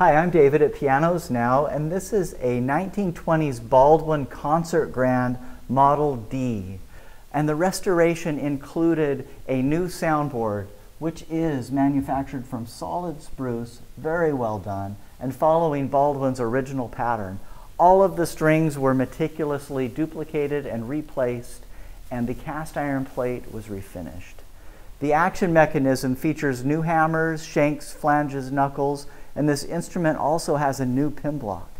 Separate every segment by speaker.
Speaker 1: Hi, I'm David at Pianos Now, and this is a 1920s Baldwin Concert Grand Model D. And the restoration included a new soundboard, which is manufactured from solid spruce, very well done, and following Baldwin's original pattern. All of the strings were meticulously duplicated and replaced, and the cast iron plate was refinished. The action mechanism features new hammers, shanks, flanges, knuckles, and this instrument also has a new pin block.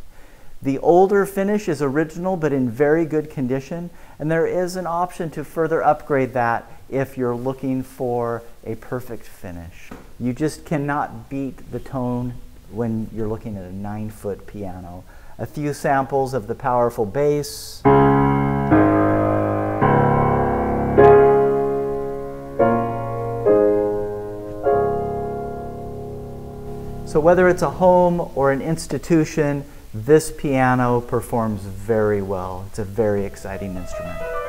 Speaker 1: The older finish is original but in very good condition, and there is an option to further upgrade that if you're looking for a perfect finish. You just cannot beat the tone when you're looking at a nine foot piano. A few samples of the powerful bass. So whether it's a home or an institution, this piano performs very well. It's a very exciting instrument.